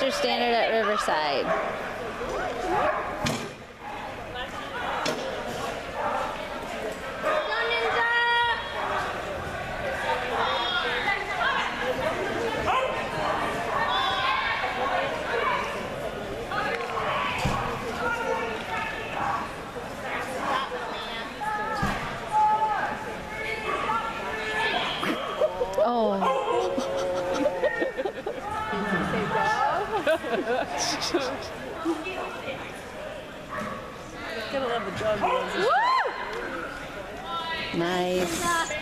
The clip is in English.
Dodger Standard at Riverside. Oh. Gotta love the dog. Nice.